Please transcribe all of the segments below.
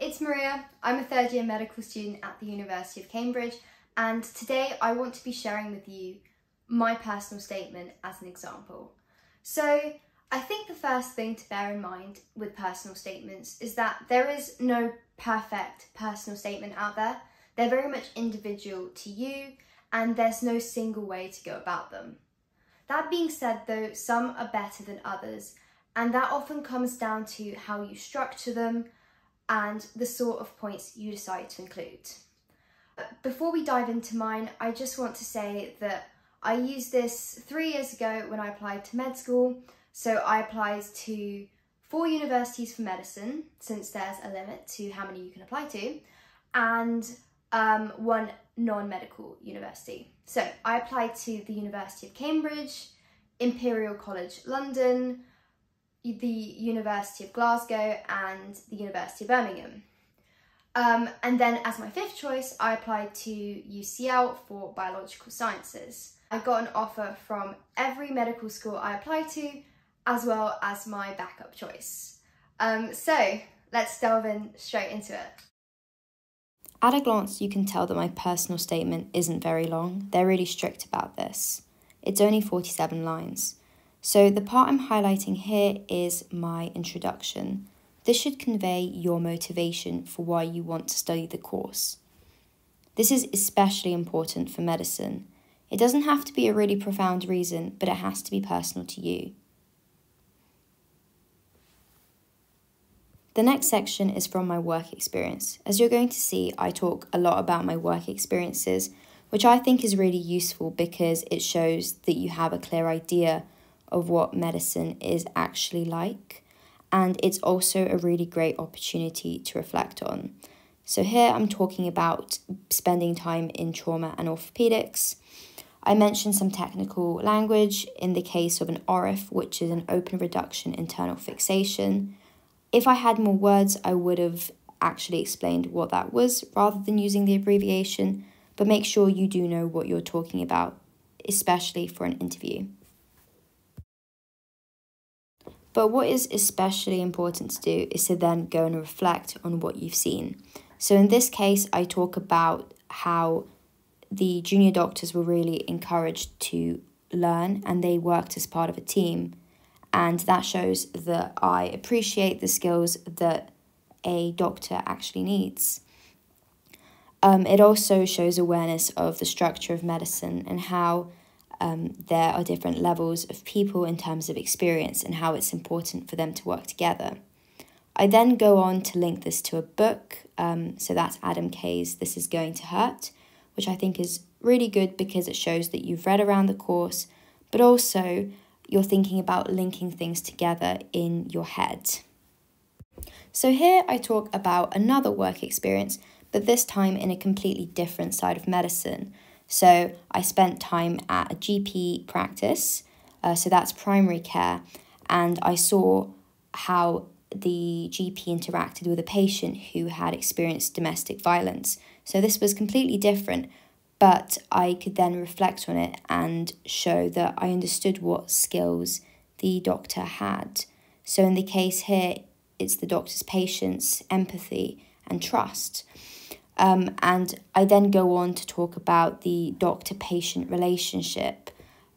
It's Maria. I'm a third year medical student at the University of Cambridge and today I want to be sharing with you my personal statement as an example. So I think the first thing to bear in mind with personal statements is that there is no perfect personal statement out there. They're very much individual to you and there's no single way to go about them. That being said though, some are better than others and that often comes down to how you structure them and the sort of points you decide to include. Before we dive into mine, I just want to say that I used this three years ago when I applied to med school. So I applied to four universities for medicine, since there's a limit to how many you can apply to, and um, one non-medical university. So I applied to the University of Cambridge, Imperial College London, the University of Glasgow and the University of Birmingham. Um, and then as my fifth choice, I applied to UCL for biological sciences. I got an offer from every medical school I applied to, as well as my backup choice. Um, so let's delve in straight into it. At a glance, you can tell that my personal statement isn't very long. They're really strict about this. It's only 47 lines. So the part I'm highlighting here is my introduction. This should convey your motivation for why you want to study the course. This is especially important for medicine. It doesn't have to be a really profound reason, but it has to be personal to you. The next section is from my work experience. As you're going to see, I talk a lot about my work experiences, which I think is really useful because it shows that you have a clear idea of what medicine is actually like. And it's also a really great opportunity to reflect on. So, here I'm talking about spending time in trauma and orthopedics. I mentioned some technical language in the case of an ORIF, which is an open reduction internal fixation. If I had more words, I would have actually explained what that was rather than using the abbreviation, but make sure you do know what you're talking about, especially for an interview. But what is especially important to do is to then go and reflect on what you've seen. So in this case, I talk about how the junior doctors were really encouraged to learn and they worked as part of a team. And that shows that I appreciate the skills that a doctor actually needs. Um, it also shows awareness of the structure of medicine and how um, there are different levels of people in terms of experience and how it's important for them to work together. I then go on to link this to a book. Um, so that's Adam Kay's This Is Going to Hurt, which I think is really good because it shows that you've read around the course, but also you're thinking about linking things together in your head. So here I talk about another work experience, but this time in a completely different side of medicine. So I spent time at a GP practice, uh, so that's primary care, and I saw how the GP interacted with a patient who had experienced domestic violence. So this was completely different, but I could then reflect on it and show that I understood what skills the doctor had. So in the case here, it's the doctor's patience, empathy, and trust. Um, and I then go on to talk about the doctor patient relationship,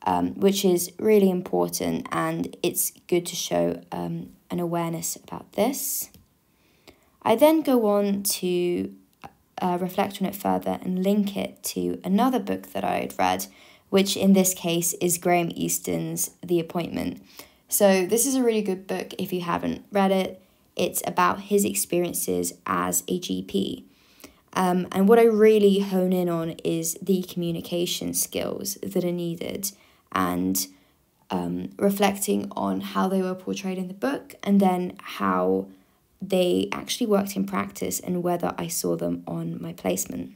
um, which is really important and it's good to show um, an awareness about this. I then go on to uh, reflect on it further and link it to another book that I had read, which in this case is Graham Easton's The Appointment. So, this is a really good book if you haven't read it. It's about his experiences as a GP. Um, and what I really hone in on is the communication skills that are needed and um, reflecting on how they were portrayed in the book and then how they actually worked in practice and whether I saw them on my placement.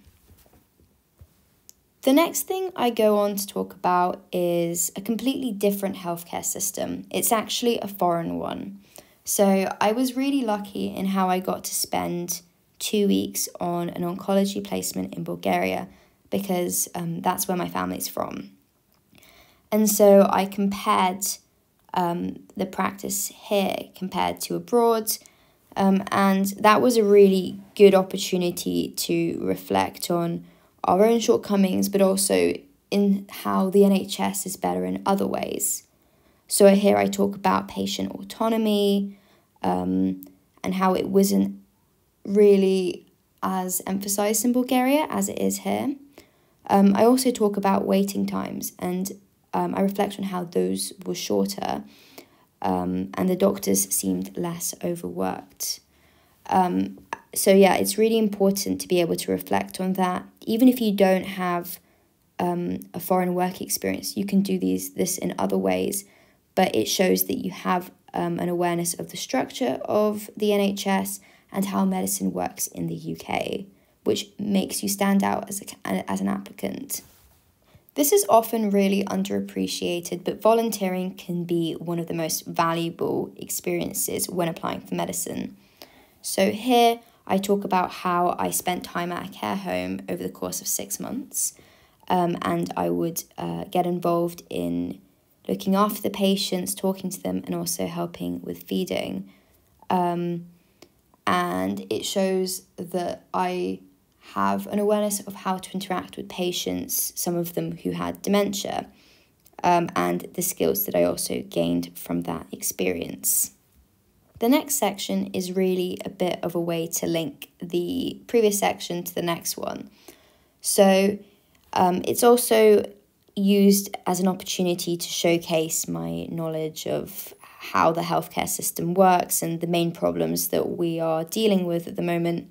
The next thing I go on to talk about is a completely different healthcare system. It's actually a foreign one. So I was really lucky in how I got to spend two weeks on an oncology placement in Bulgaria because um, that's where my family's from. And so I compared um, the practice here compared to abroad. Um, and that was a really good opportunity to reflect on our own shortcomings, but also in how the NHS is better in other ways. So here I talk about patient autonomy um, and how it wasn't really as emphasized in Bulgaria as it is here. Um, I also talk about waiting times and um, I reflect on how those were shorter um, and the doctors seemed less overworked. Um, so, yeah, it's really important to be able to reflect on that. Even if you don't have um, a foreign work experience, you can do these this in other ways, but it shows that you have um, an awareness of the structure of the NHS and how medicine works in the UK, which makes you stand out as, a, as an applicant. This is often really underappreciated, but volunteering can be one of the most valuable experiences when applying for medicine. So, here I talk about how I spent time at a care home over the course of six months, um, and I would uh, get involved in looking after the patients, talking to them, and also helping with feeding. Um, and it shows that I have an awareness of how to interact with patients, some of them who had dementia, um, and the skills that I also gained from that experience. The next section is really a bit of a way to link the previous section to the next one. So um, it's also used as an opportunity to showcase my knowledge of how the healthcare system works and the main problems that we are dealing with at the moment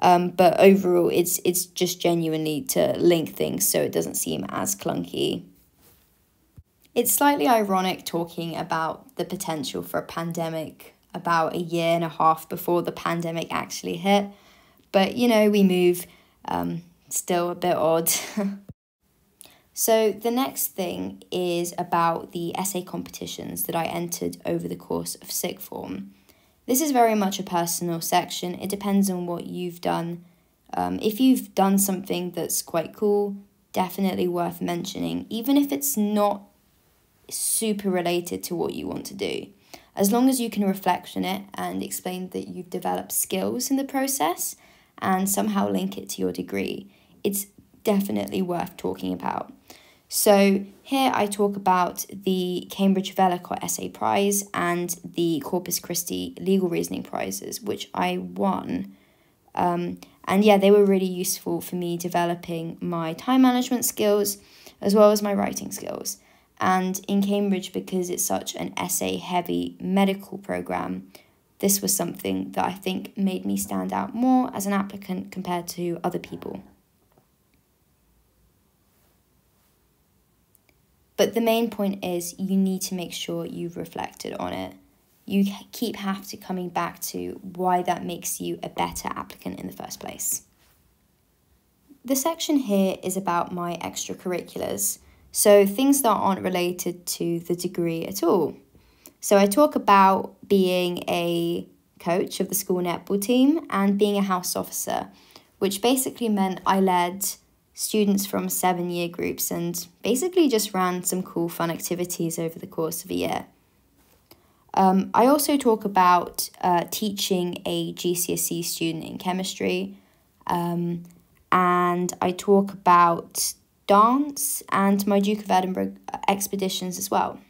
um, but overall, it's it's just genuinely to link things so it doesn't seem as clunky. It's slightly ironic talking about the potential for a pandemic about a year and a half before the pandemic actually hit, but you know, we move, um, still a bit odd. so, the next thing is about the essay competitions that I entered over the course of sixth form. This is very much a personal section. It depends on what you've done. Um, if you've done something that's quite cool, definitely worth mentioning, even if it's not super related to what you want to do. As long as you can reflect on it and explain that you've developed skills in the process and somehow link it to your degree, it's definitely worth talking about. So here I talk about the Cambridge Vellacott Essay Prize and the Corpus Christi Legal Reasoning Prizes, which I won. Um, and yeah, they were really useful for me developing my time management skills as well as my writing skills. And in Cambridge, because it's such an essay heavy medical program, this was something that I think made me stand out more as an applicant compared to other people. But the main point is you need to make sure you've reflected on it. You keep have to coming back to why that makes you a better applicant in the first place. The section here is about my extracurriculars, so things that aren't related to the degree at all. So I talk about being a coach of the school netball team and being a house officer, which basically meant I led students from seven year groups and basically just ran some cool fun activities over the course of a year. Um, I also talk about uh, teaching a GCSE student in chemistry, um, and I talk about dance and my Duke of Edinburgh expeditions as well.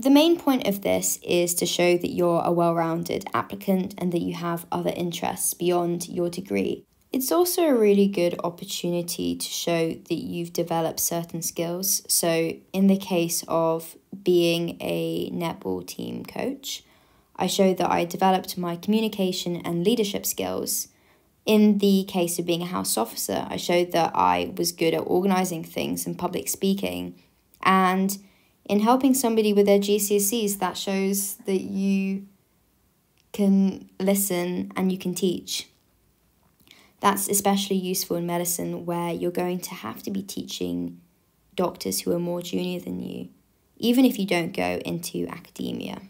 The main point of this is to show that you're a well rounded applicant and that you have other interests beyond your degree. It's also a really good opportunity to show that you've developed certain skills. So, in the case of being a netball team coach, I showed that I developed my communication and leadership skills. In the case of being a house officer, I showed that I was good at organizing things and public speaking. And in helping somebody with their GCSEs, that shows that you can listen and you can teach. That's especially useful in medicine where you're going to have to be teaching doctors who are more junior than you, even if you don't go into academia.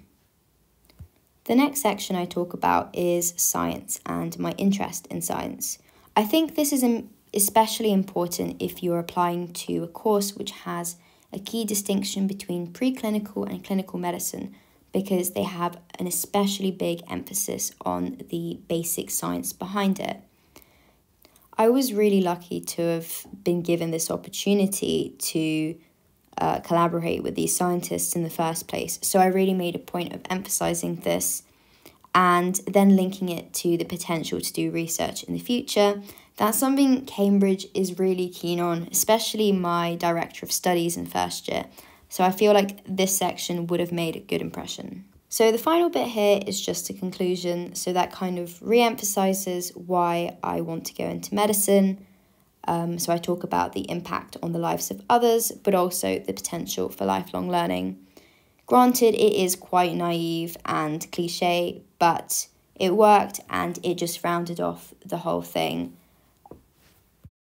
The next section I talk about is science and my interest in science. I think this is especially important if you're applying to a course which has a key distinction between preclinical and clinical medicine, because they have an especially big emphasis on the basic science behind it. I was really lucky to have been given this opportunity to uh, collaborate with these scientists in the first place. So I really made a point of emphasizing this and then linking it to the potential to do research in the future. That's something Cambridge is really keen on, especially my director of studies in first year. So I feel like this section would have made a good impression. So the final bit here is just a conclusion. So that kind of re emphasizes why I want to go into medicine. Um, so I talk about the impact on the lives of others, but also the potential for lifelong learning. Granted, it is quite naive and cliche, but it worked and it just rounded off the whole thing.